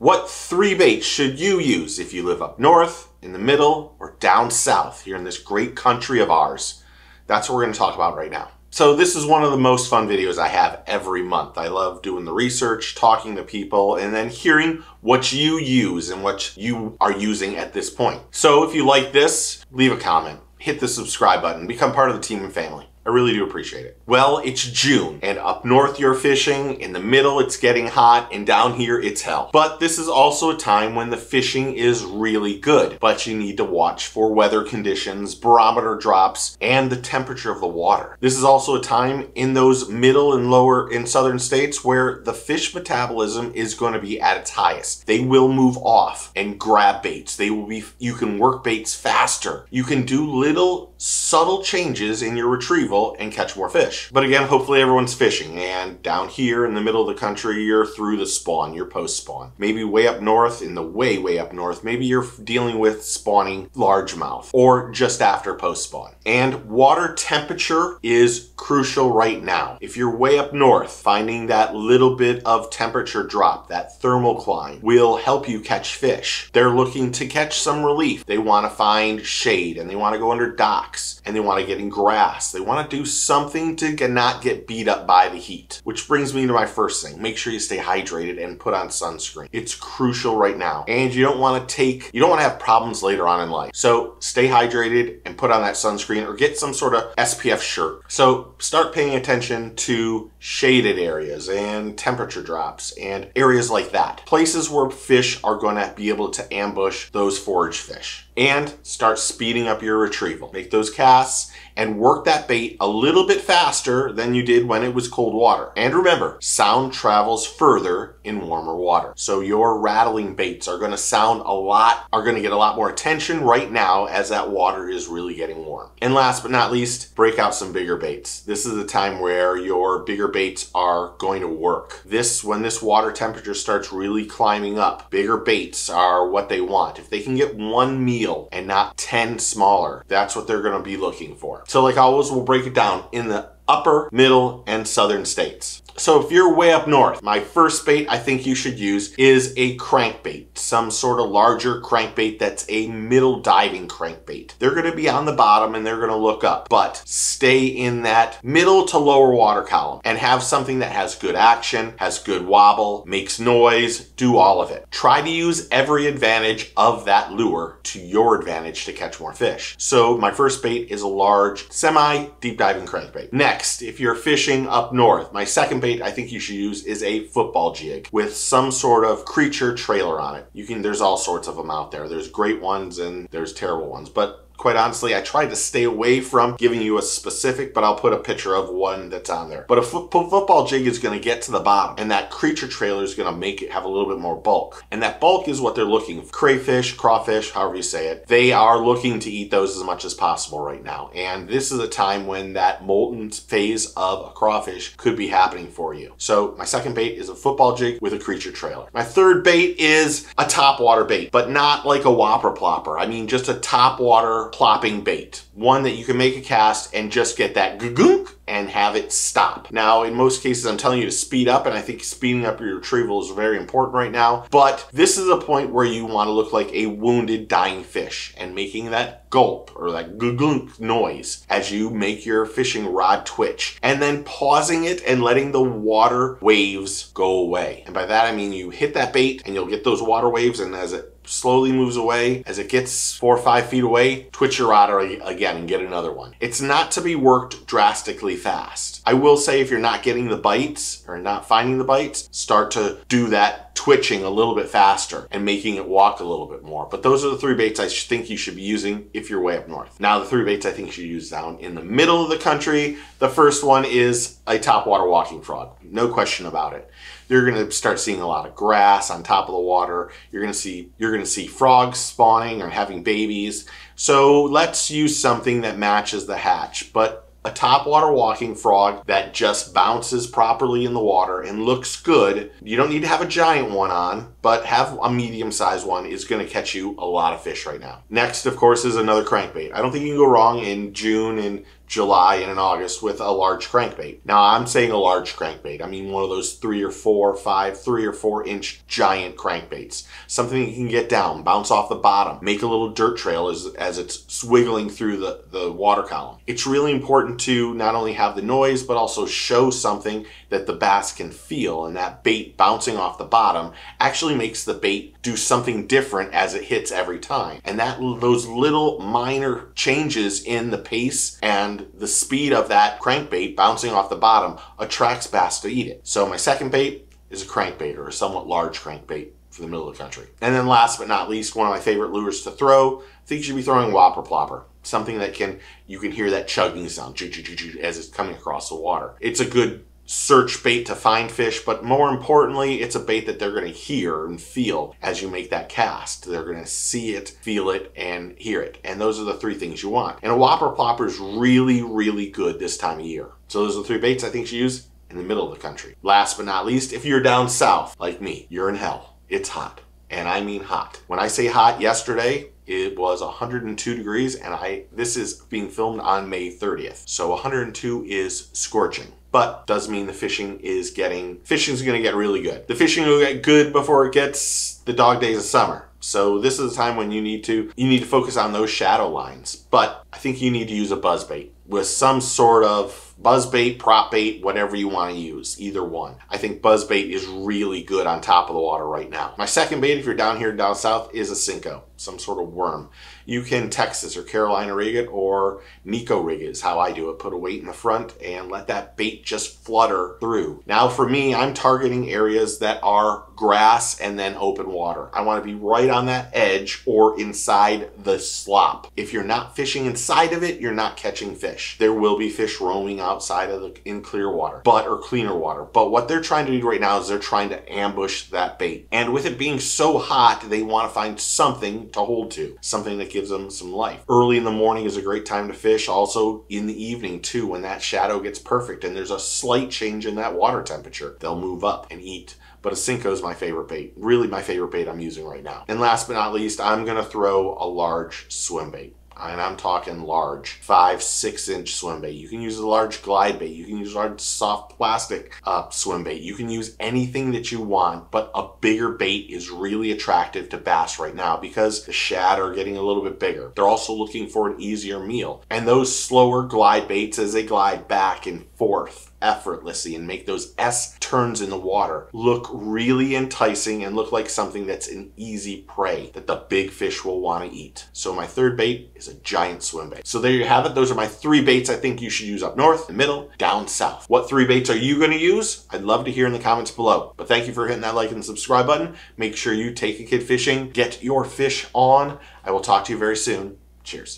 What three baits should you use if you live up north, in the middle, or down south here in this great country of ours? That's what we're going to talk about right now. So this is one of the most fun videos I have every month. I love doing the research, talking to people, and then hearing what you use and what you are using at this point. So if you like this, leave a comment, hit the subscribe button, become part of the team and family. I really do appreciate it. Well, it's June, and up north you're fishing, in the middle it's getting hot, and down here it's hell. But this is also a time when the fishing is really good, but you need to watch for weather conditions, barometer drops, and the temperature of the water. This is also a time in those middle and lower in southern states where the fish metabolism is going to be at its highest. They will move off and grab baits. They will be, you can work baits faster. You can do little subtle changes in your retrieval and catch more fish. But again, hopefully everyone's fishing and down here in the middle of the country, you're through the spawn, you're post spawn. Maybe way up north, in the way, way up north, maybe you're dealing with spawning largemouth or just after post spawn. And water temperature is crucial right now. If you're way up north, finding that little bit of temperature drop, that thermocline, will help you catch fish. They're looking to catch some relief. They want to find shade and they want to go under docks and they want to get in grass. They want to do something to not get beat up by the heat. Which brings me to my first thing. Make sure you stay hydrated and put on sunscreen. It's crucial right now. And you don't want to take, you don't want to have problems later on in life. So stay hydrated and put on that sunscreen or get some sort of SPF shirt. So start paying attention to shaded areas and temperature drops and areas like that. Places where fish are going to be able to ambush those forage fish and start speeding up your retrieval. Make those casts and work that bait a little bit faster than you did when it was cold water. And remember, sound travels further in warmer water. So your rattling baits are going to sound a lot, are going to get a lot more attention right now as that water is really getting warm. And last but not least, break out some bigger baits. This is the time where your bigger baits are going to work. This, when this water temperature starts really climbing up, bigger baits are what they want. If they can get one meal and not 10 smaller, that's what they're going to be looking for. So like always, we'll break it down in the upper, middle, and southern states. So if you're way up north, my first bait I think you should use is a crankbait, some sort of larger crankbait that's a middle diving crankbait. They're gonna be on the bottom and they're gonna look up, but stay in that middle to lower water column and have something that has good action, has good wobble, makes noise, do all of it. Try to use every advantage of that lure to your advantage to catch more fish. So my first bait is a large semi deep diving crankbait. Next, if you're fishing up north, my second bait bait I think you should use is a football jig with some sort of creature trailer on it. You can, there's all sorts of them out there. There's great ones and there's terrible ones, but quite honestly, I tried to stay away from giving you a specific, but I'll put a picture of one that's on there. But a fo football jig is going to get to the bottom, and that creature trailer is going to make it have a little bit more bulk. And that bulk is what they're looking for. Crayfish, crawfish, however you say it, they are looking to eat those as much as possible right now. And this is a time when that molten phase of a crawfish could be happening for you. So my second bait is a football jig with a creature trailer. My third bait is a top water bait, but not like a whopper plopper. I mean, just a top plopping bait. One that you can make a cast and just get that goonk and have it stop. Now, in most cases, I'm telling you to speed up, and I think speeding up your retrieval is very important right now. But this is a point where you want to look like a wounded, dying fish and making that gulp or that goonk noise as you make your fishing rod twitch, and then pausing it and letting the water waves go away. And by that, I mean you hit that bait and you'll get those water waves, and as it slowly moves away. As it gets four or five feet away, twitch your rod again and get another one. It's not to be worked drastically fast. I will say if you're not getting the bites or not finding the bites, start to do that twitching a little bit faster and making it walk a little bit more. But those are the three baits I think you should be using if you're way up north. Now the three baits I think you should use down in the middle of the country. The first one is a topwater walking frog. No question about it. You're going to start seeing a lot of grass on top of the water. You're going to see you're going to see frogs spawning or having babies. So let's use something that matches the hatch. But a topwater walking frog that just bounces properly in the water and looks good. You don't need to have a giant one on, but have a medium sized one is going to catch you a lot of fish right now. Next, of course, is another crankbait. I don't think you can go wrong in June and July and in August with a large crankbait. Now I'm saying a large crankbait. I mean one of those three or four, five, three or four inch giant crankbaits. Something you can get down, bounce off the bottom, make a little dirt trail as, as it's swiggling through the, the water column. It's really important to not only have the noise, but also show something that the bass can feel. And that bait bouncing off the bottom actually makes the bait do something different as it hits every time. And that those little minor changes in the pace and the speed of that crankbait bouncing off the bottom attracts bass to eat it. So my second bait is a crankbait or a somewhat large crankbait for the middle of the country. And then last but not least, one of my favorite lures to throw, I think you should be throwing whopper plopper. Something that can, you can hear that chugging sound as it's coming across the water. It's a good search bait to find fish, but more importantly, it's a bait that they're going to hear and feel as you make that cast. They're going to see it, feel it, and hear it. And those are the three things you want. And a whopper plopper is really, really good this time of year. So those are the three baits I think you use in the middle of the country. Last but not least, if you're down south like me, you're in hell. It's hot. And I mean hot. When I say hot, yesterday it was 102 degrees and I this is being filmed on May 30th. So 102 is scorching but does mean the fishing is getting fishing is going to get really good. The fishing will get good before it gets the dog days of summer. So this is the time when you need to you need to focus on those shadow lines. But I think you need to use a buzz bait with some sort of buzz bait, prop bait, whatever you want to use, either one. I think buzz bait is really good on top of the water right now. My second bait, if you're down here down south, is a Senko, some sort of worm. You can Texas or Carolina rig it or Neko rig it is how I do it. Put a weight in the front and let that bait just flutter through. Now for me, I'm targeting areas that are grass and then open water. I want to be right on that edge or inside the slop. If you're not fishing inside of it, you're not catching fish. There will be fish roaming outside of the in clear water, but or cleaner water. But what they're trying to do right now is they're trying to ambush that bait. And with it being so hot, they want to find something to hold to, something that gives them some life. Early in the morning is a great time to fish. Also in the evening too, when that shadow gets perfect and there's a slight change in that water temperature, they'll move up and eat but a Senko is my favorite bait. Really my favorite bait I'm using right now. And last but not least, I'm gonna throw a large swim bait and I'm talking large, five, six inch swim bait. You can use a large glide bait. You can use a large soft plastic uh, swim bait. You can use anything that you want, but a bigger bait is really attractive to bass right now because the shad are getting a little bit bigger. They're also looking for an easier meal. And those slower glide baits as they glide back and forth effortlessly and make those S turns in the water look really enticing and look like something that's an easy prey that the big fish will want to eat. So my third bait is a giant swim bait. So there you have it. Those are my three baits I think you should use up north, the middle, down south. What three baits are you going to use? I'd love to hear in the comments below. But thank you for hitting that like and subscribe button. Make sure you take a kid fishing, get your fish on. I will talk to you very soon. Cheers.